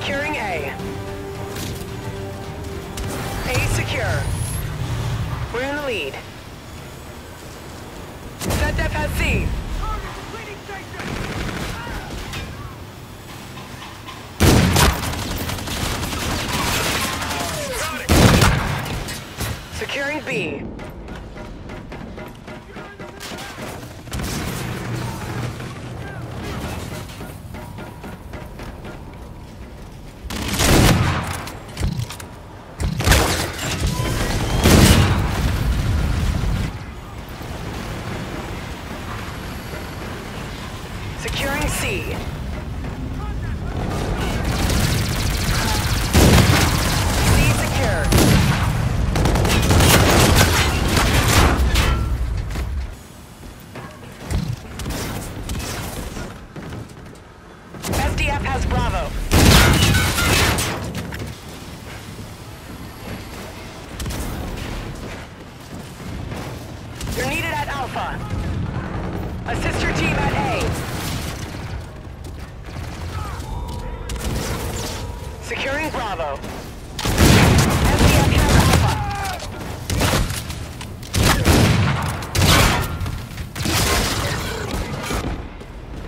Securing A. A secure. We're in the lead. SDF has C. Securing B. Bravo. You're needed at Alpha. Assist your team at A. Securing Bravo.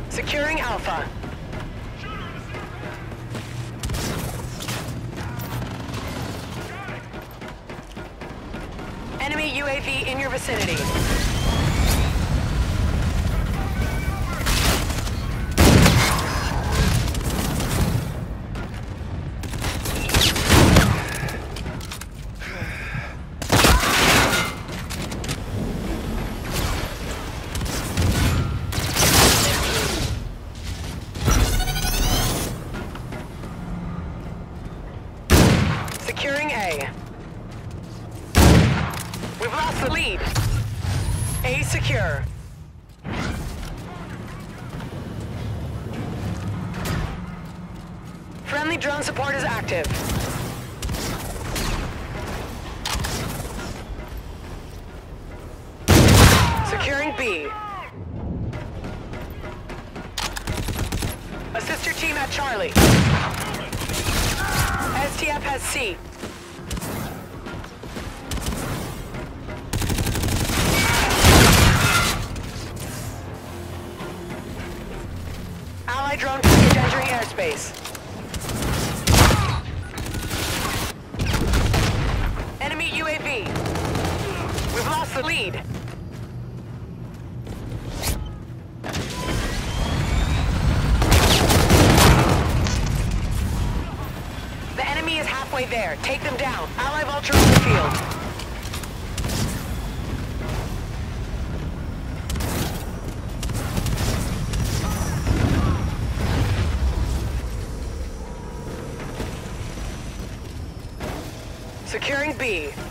Securing Alpha. Enemy UAV in your vicinity. We've lost the lead. A secure. Friendly drone support is active. Securing B. Assist your team at Charlie. SDF has C. entering airspace. Enemy UAV. We've lost the lead. The enemy is halfway there. Take them down. Ally Vulture on the field. B.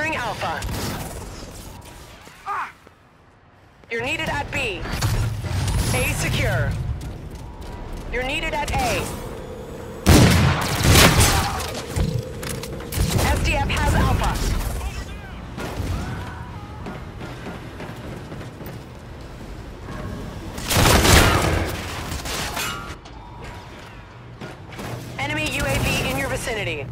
Securing Alpha. Ah! You're needed at B. A secure. You're needed at A. SDF has Alpha. vicinity.